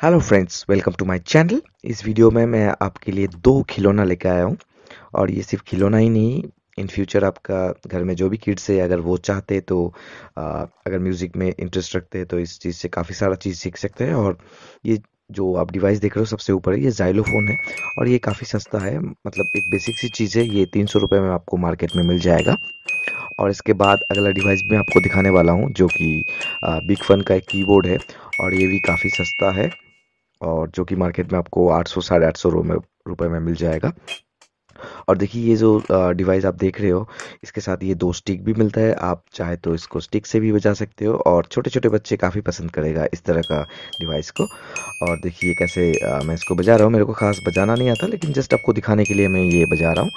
Hello friends welcome to my channel इस video में मैं आपके लिए दो खिलौना लेकर आया हूँ। और ये सिर्फ़ खिलौना ही नहीं इन फ्यूचर आपका घर में जो भी किड्स है अगर वो चाहते हैं तो आ, अगर म्यूज़िक में इंटरेस्ट रखते हैं तो इस चीज़ से काफ़ी सारा चीज़ सीख सकते हैं। और ये जो आप डिवाइस देख रहे हो सबसे ऊपर है ये जाइलोफोन है। और ये काफ़ी सस्ता है मतलब एक बेसिक सी चीज़ है ये तीन सौ रुपये में आपको मार्केट में मिल जाएगा। और इसके बाद अगला डिवाइस मैं आपको दिखाने वाला हूँ जो कि बिग फन का एक कीबोर्ड है। और ये भी काफ़ी सस्ता है। और जो कि मार्केट में आपको आठ सौ साढ़े आठ सौ रुपये में मिल जाएगा। और देखिए ये जो डिवाइस आप देख रहे हो इसके साथ ये दो स्टिक भी मिलता है। आप चाहे तो इसको स्टिक से भी बजा सकते हो और छोटे छोटे बच्चे काफ़ी पसंद करेगा इस तरह का डिवाइस को। और देखिए कैसे आ, मैं इसको बजा रहा हूँ मेरे को खास बजाना नहीं आता लेकिन जस्ट आपको दिखाने के लिए मैं ये बजा रहा हूँ।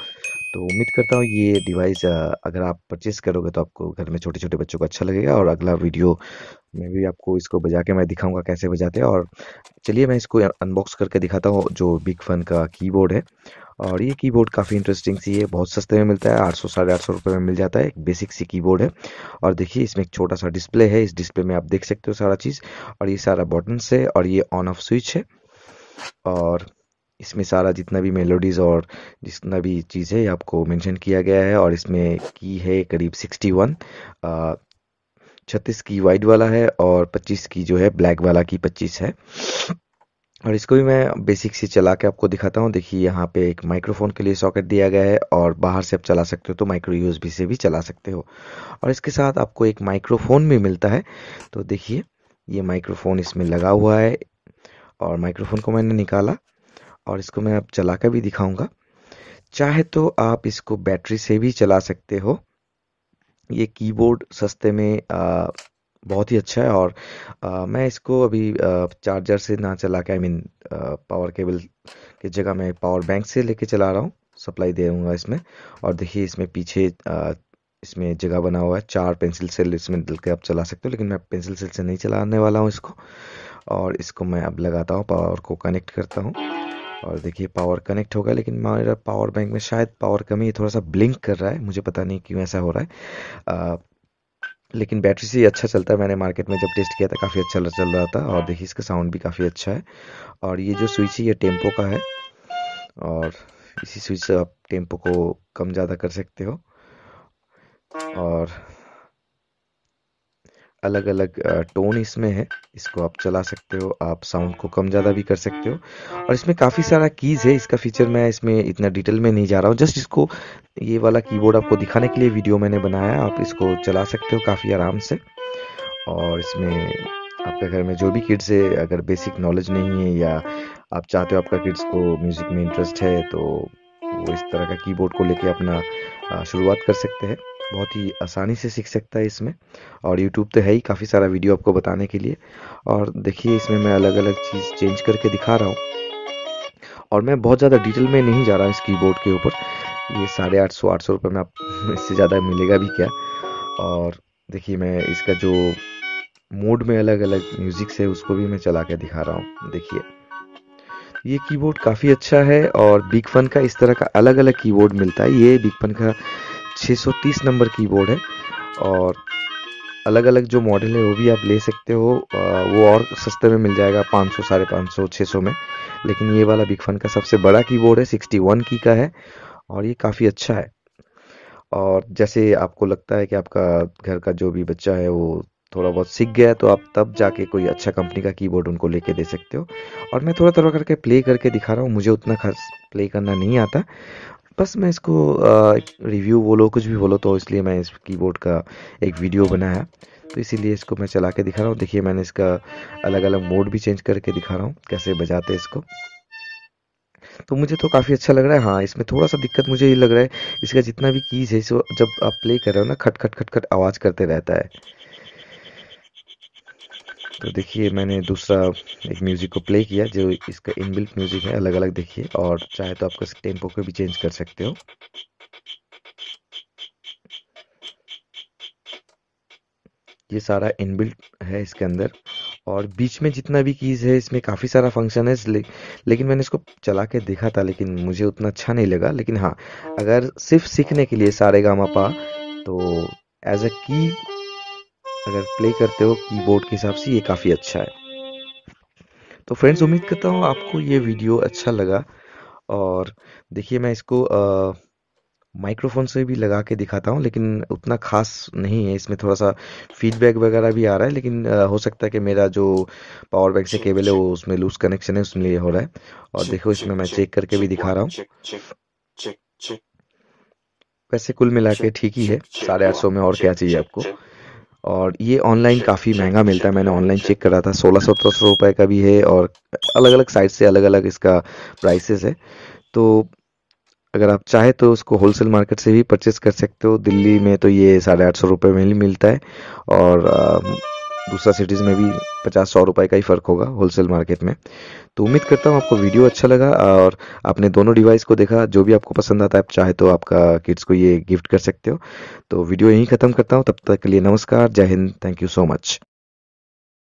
तो उम्मीद करता हूँ ये डिवाइस अगर आप परचेस करोगे तो आपको घर में छोटे छोटे बच्चों को अच्छा लगेगा और अगला वीडियो में भी आपको इसको बजा के मैं दिखाऊँगा कैसे बजाते हैं। और चलिए मैं इसको अनबॉक्स करके दिखाता हूँ, जो बिग फन का कीबोर्ड है। और ये कीबोर्ड काफ़ी इंटरेस्टिंग सी है, बहुत सस्ते में मिलता है, आठ सौ, साढ़े आठ सौ रुपये में मिल जाता है, एक बेसिक सी कीबोर्ड है। और देखिए, इसमें एक छोटा सा डिस्प्ले है, इस डिस्प्ले में आप देख सकते हो सारा चीज़। और ये सारा बटन्स है, और ये ऑन ऑफ़ स्विच है। और इसमें सारा जितना भी मेलोडीज़ और जितना भी चीज़ है आपको मेंशन किया गया है, और इसमें की है करीब सिक्सटी वन छत्तीस की वाइट वाला है और पच्चीस की जो है ब्लैक वाला की पच्चीस है। और इसको भी मैं बेसिक से चला के आपको दिखाता हूँ। देखिए, यहाँ पे एक माइक्रोफोन के लिए सॉकेट दिया गया है और बाहर से आप चला सकते हो तो माइक्रो यूएसबी से भी चला सकते हो। और इसके साथ आपको एक माइक्रोफोन भी मिलता है। तो देखिए, ये माइक्रोफोन इसमें लगा हुआ है और माइक्रोफोन को मैंने निकाला और इसको मैं अब चला कर भी दिखाऊँगा। चाहे तो आप इसको बैटरी से भी चला सकते हो। ये कीबोर्ड सस्ते में आ, बहुत ही अच्छा है और आ, मैं इसको अभी आ, चार्जर से ना चला के आई मीन पावर केबल की जगह मैं पावर बैंक से लेके चला रहा हूँ सप्लाई दे दूँगा इसमें और देखिए इसमें पीछे आ, इसमें जगह बना हुआ है चार पेंसिल सेल इसमें डल के आप चला सकते हो लेकिन मैं पेंसिल सेल से नहीं चलाने वाला हूँ इसको और इसको मैं अब लगाता हूँ पावर को कनेक्ट करता हूँ। और देखिए पावर कनेक्ट होगा लेकिन मेरा पावर बैंक में शायद पावर कमी थोड़ा सा ब्लिंक कर रहा है। मुझे पता नहीं क्यों ऐसा हो रहा है। आ, लेकिन बैटरी से अच्छा चलता है। मैंने मार्केट में जब टेस्ट किया था काफ़ी अच्छा चल रहा था और देखिए इसका साउंड भी काफ़ी अच्छा है। और ये जो स्विच है ये टेंपो का है। और इसी स्विच से आप टेंपो को कम ज़्यादा कर सकते हो। और अलग अलग टोन इसमें है। इसको आप चला सकते हो, आप साउंड को कम ज़्यादा भी कर सकते हो। और इसमें काफ़ी सारा कीज़ है, इसका फीचर मैं इसमें इतना डिटेल में नहीं जा रहा हूँ। जस्ट इसको, ये वाला कीबोर्ड आपको दिखाने के लिए वीडियो मैंने बनाया आप इसको चला सकते हो काफ़ी आराम से। और इसमें आपके घर में जो भी किड्स है, अगर बेसिक नॉलेज नहीं है या आप चाहते हो आपका किड्स को म्यूज़िक में इंटरेस्ट है तो वो इस तरह का कीबोर्ड को लेके अपना शुरुआत कर सकते हैं। बहुत ही आसानी से सीख सकता है इसमें। और यूट्यूब तो है ही काफ़ी सारा वीडियो आपको बताने के लिए। और देखिए, इसमें मैं अलग अलग चीज़ चेंज करके दिखा रहा हूँ। और मैं बहुत ज़्यादा डिटेल में नहीं जा रहा हूँ इस कीबोर्ड के ऊपर। ये साढ़े आठ सौ आठ सौ रुपये में आप इससे ज़्यादा मिलेगा भी क्या? और देखिए, मैं इसका जो मोड में अलग अलग म्यूज़िक्स है, उसको भी मैं चला के दिखा रहा हूँ। देखिए, ये कीबोर्ड काफ़ी अच्छा है और बिग फन का इस तरह का अलग अलग कीबोर्ड मिलता है। ये बिग फन का 630 नंबर कीबोर्ड है और अलग अलग जो मॉडल है, वो भी आप ले सकते हो। वो और सस्ते में मिल जाएगा 500 साढ़े पाँच सौ छः सौ में। लेकिन ये वाला बिग फन का सबसे बड़ा कीबोर्ड है 61 की का है और ये काफ़ी अच्छा है। और जैसे आपको लगता है कि आपका घर का जो भी बच्चा है, वो थोड़ा बहुत सीख गया तो आप तब जाके कोई अच्छा कंपनी का कीबोर्ड उनको लेके दे सकते हो। और मैं थोड़ा थोड़ा करके प्ले करके दिखा रहा हूँ, मुझे उतना खास प्ले करना नहीं आता। बस मैं इसको रिव्यू बोलो, कुछ भी बोलो तो इसलिए मैं इस कीबोर्ड का एक वीडियो बनाया तो इसीलिए इसको मैं चला के दिखा रहा हूँ। देखिए, मैंने इसका अलग अलग मोड भी चेंज करके दिखा रहा हूँ, कैसे बजाते इसको। तो मुझे तो काफ़ी अच्छा लग रहा है। हाँ इसमें थोड़ा सा दिक्कत मुझे ये लग रहा है, इसका जितना भी कीज़ है, इसको जब आप प्ले कर रहे हो ना खट खट खट खट आवाज़ करते रहता है। तो देखिए मैंने दूसरा एक म्यूज़िक को प्ले किया जो इसका इनबिल्ट म्यूज़िक है अलग अलग देखिए और चाहे तो आपका टेंपो को भी चेंज कर सकते हो। ये सारा इनबिल्ट है इसके अंदर और बीच में जितना भी कीज़ है इसमें काफ़ी सारा फ़ंक्शन है ले, लेकिन मैंने इसको चला के देखा था लेकिन मुझे उतना अच्छा नहीं लगा। लेकिन हाँ अगर सिर्फ़ सीखने के लिए सारे गामा पा तो एज अ की अगर प्ले करते हो कीबोर्ड के हिसाब से ये काफ़ी अच्छा है। तो फ्रेंड्स उम्मीद करता हूँ आपको ये वीडियो अच्छा लगा। और देखिए मैं इसको माइक्रोफोन से भी लगा के दिखाता हूँ लेकिन उतना खास नहीं है। इसमें थोड़ा सा फीडबैक वगैरह भी आ रहा है लेकिन आ, हो सकता है कि मेरा जो पावर बैंक से केबल है वो उसमें लूज कनेक्शन है उसमें हो रहा है। और देखो इसमें मैं चेक करके भी दिखा रहा हूँ। वैसे कुल मिला के ठीक ही है। साढ़े आठ सौ में और क्या चाहिए आपको? और ये ऑनलाइन काफ़ी महँगा मिलता है। मैंने ऑनलाइन चेक करा था। सोलह सौ सत्रह सौ रुपये का भी है और अलग अलग साइट से अलग अलग इसका प्राइसेस है। तो अगर आप चाहे तो उसको होलसेल मार्केट से भी परचेस कर सकते हो। दिल्ली में तो ये साढ़े आठ सौ रुपये में ही मिलता है। और दूसरा सिटीज़ में भी पचास सौ रुपए का ही फ़र्क होगा होलसेल मार्केट में। तो उम्मीद करता हूँ आपको वीडियो अच्छा लगा और आपने दोनों डिवाइस को देखा। जो भी आपको पसंद आता है, आप चाहे तो आपका किड्स को ये गिफ्ट कर सकते हो। तो वीडियो यहीं ख़त्म करता हूँ। तब तक के लिए नमस्कार। जय Hind. Thank you so much